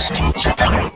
してちゃった